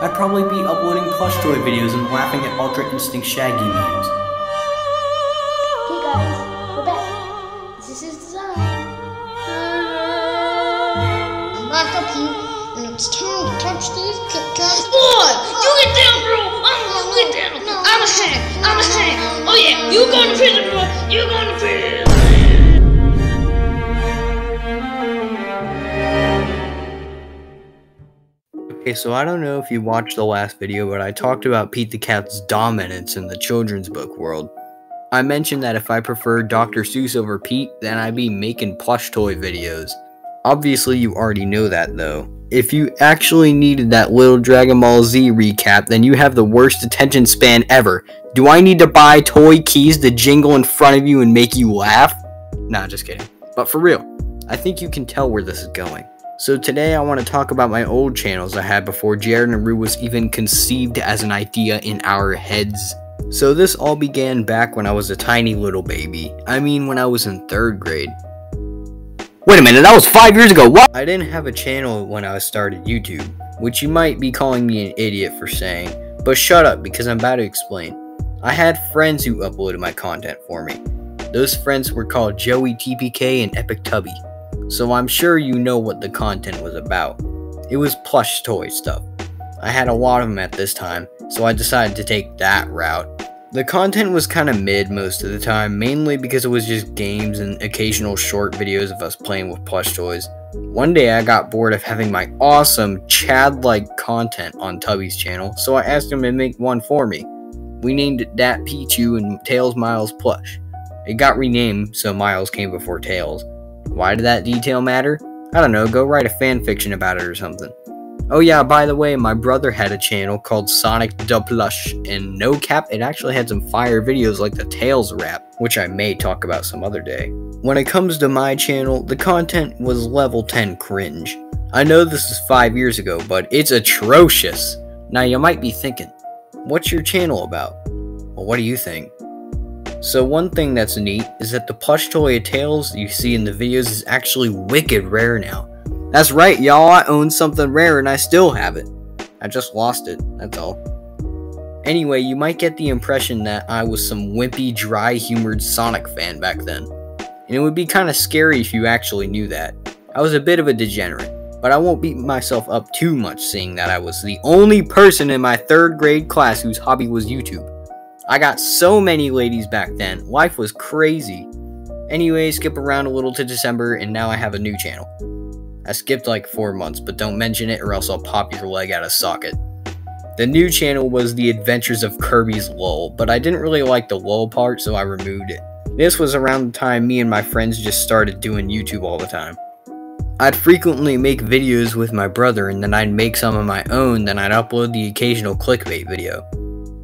I'd probably be uploading plush toy videos and laughing at Ultra Instinct Shaggy memes. Okay guys, we're back. This is his design. I'm back up here, and it's time to touch these Kit Kats. Boy, you get down, bro. I'm gonna get down. I'm a hang. I'm a hang. Oh yeah, you going to prison, bro. You going to prison. Okay, so I don't know if you watched the last video, but I talked about Pete the Cat's dominance in the children's book world. I mentioned that if I preferred Dr. Seuss over Pete, then I'd be making plush toy videos. Obviously, you already know that though. If you actually needed that little Dragon Ball Z recap, then you have the worst attention span ever. Do I need to buy toy keys to jingle in front of you and make you laugh? Nah, just kidding. But for real, I think you can tell where this is going. So today I want to talk about my old channels I had before Jared and Roo was even conceived as an idea in our heads. So this all began back when I was a tiny little baby. I mean when I was in 3rd grade. Wait a minute, that was 5 years ago, what? I didn't have a channel when I started YouTube, which you might be calling me an idiot for saying, but shut up because I'm about to explain. I had friends who uploaded my content for me. Those friends were called Joey TPK and Epic Tubby so I'm sure you know what the content was about. It was plush toy stuff. I had a lot of them at this time, so I decided to take that route. The content was kinda mid most of the time, mainly because it was just games and occasional short videos of us playing with plush toys. One day I got bored of having my awesome Chad-like content on Tubby's channel, so I asked him to make one for me. We named it Dat Pichu and Tails Miles Plush. It got renamed, so Miles came before Tails. Why did that detail matter? I don't know, go write a fan fiction about it or something. Oh yeah, by the way, my brother had a channel called Sonic the Plush, and no cap, it actually had some fire videos like the Tails rap, which I may talk about some other day. When it comes to my channel, the content was level 10 cringe. I know this is 5 years ago, but it's atrocious. Now you might be thinking, what's your channel about? Well, what do you think? So one thing that's neat is that the plush toy Tails you see in the videos is actually wicked rare now. That's right, y'all, I own something rare and I still have it. I just lost it, that's all. Anyway, you might get the impression that I was some wimpy, dry-humored Sonic fan back then. And it would be kinda scary if you actually knew that. I was a bit of a degenerate, but I won't beat myself up too much seeing that I was the only person in my third grade class whose hobby was YouTube. I got so many ladies back then. Life was crazy. Anyway, skip around a little to December, and now I have a new channel. I skipped like four months, but don't mention it or else I'll pop your leg out of socket. The new channel was The Adventures of Kirby's Lull, but I didn't really like the lull part, so I removed it. This was around the time me and my friends just started doing YouTube all the time. I'd frequently make videos with my brother, and then I'd make some of my own, then I'd upload the occasional clickbait video.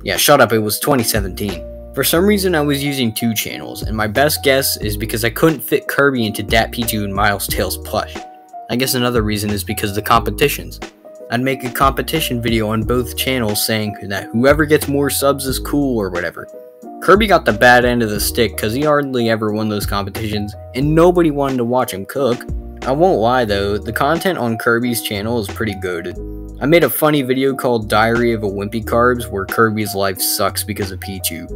Yeah, shut up, it was 2017. For some reason I was using two channels, and my best guess is because I couldn't fit Kirby into Dat Pichu and Miles Tails plush. I guess another reason is because of the competitions. I'd make a competition video on both channels saying that whoever gets more subs is cool or whatever. Kirby got the bad end of the stick because he hardly ever won those competitions, and nobody wanted to watch him cook. I won't lie though, the content on Kirby's channel is pretty goaded. I made a funny video called Diary of a Wimpy Carbs where Kirby's life sucks because of Pichu.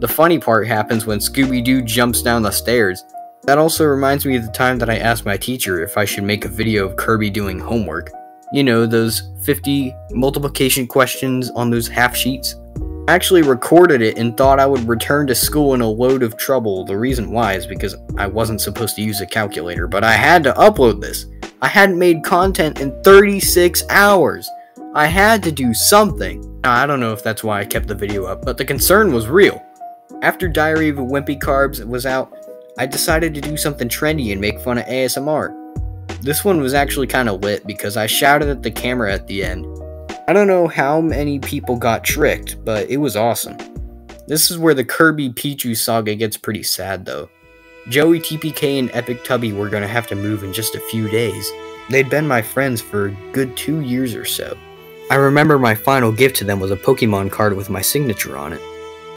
The funny part happens when Scooby-Doo jumps down the stairs. That also reminds me of the time that I asked my teacher if I should make a video of Kirby doing homework. You know, those 50 multiplication questions on those half sheets. I actually recorded it and thought I would return to school in a load of trouble. The reason why is because I wasn't supposed to use a calculator, but I had to upload this. I hadn't made content in 36 hours. I had to do something. Now, I don't know if that's why I kept the video up, but the concern was real. After Diary of a Wimpy Carbs was out, I decided to do something trendy and make fun of ASMR. This one was actually kinda lit because I shouted at the camera at the end. I don't know how many people got tricked, but it was awesome. This is where the Kirby Pichu saga gets pretty sad though. Joey TPK and Epic Tubby were gonna have to move in just a few days. They'd been my friends for a good two years or so. I remember my final gift to them was a Pokemon card with my signature on it.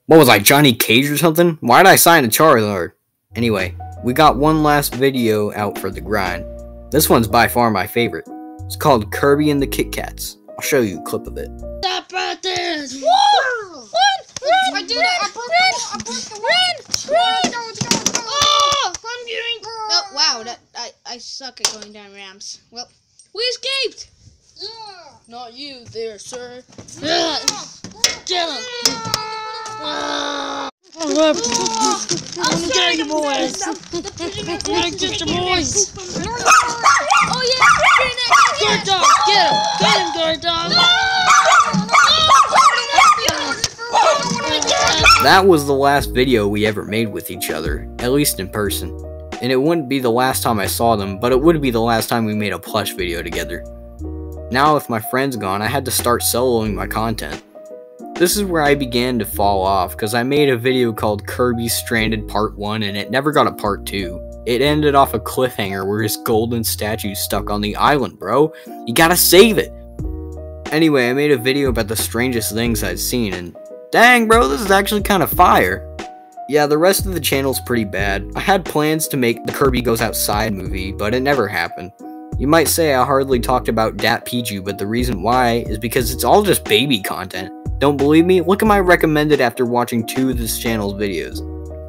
What was I, Johnny Cage or something? Why did I sign a Charizard? Anyway, we got one last video out for the grind. This one's by far my favorite. It's called Kirby and the Kit Kats. I'll show you a clip of it. Stop right there. Whoa! Run! I did it! I broke the I broke the Run! Run! Let's go, let's go, let's go. Oh, I'm getting. Oh, wow. That, I, I suck at going down ramps. Well, We escaped. yeah. Not you, there, sir. Yeah. Get him. Yeah. I'm getting you boys. I'm get your boys. Oh, yeah! Guard dog, get him. Get him, guard dog. That was the last video we ever made with each other, at least in person. And it wouldn't be the last time I saw them, but it would be the last time we made a plush video together. Now with my friends gone, I had to start soloing my content. This is where I began to fall off, because I made a video called Kirby Stranded Part 1 and it never got a Part 2. It ended off a cliffhanger where his golden statue stuck on the island, bro. You gotta save it! Anyway, I made a video about the strangest things I'd seen, and dang, bro, this is actually kind of fire. Yeah, the rest of the channel's pretty bad. I had plans to make the Kirby Goes Outside movie, but it never happened. You might say I hardly talked about Dat Pichu, but the reason why is because it's all just baby content. Don't believe me? Look at my recommended after watching two of this channel's videos.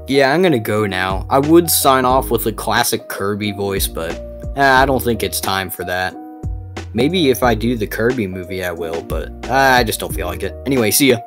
Yeah, I'm gonna go now. I would sign off with a classic Kirby voice, but eh, I don't think it's time for that. Maybe if I do the Kirby movie, I will, but I just don't feel like it. Anyway, see ya.